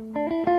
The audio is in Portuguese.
Música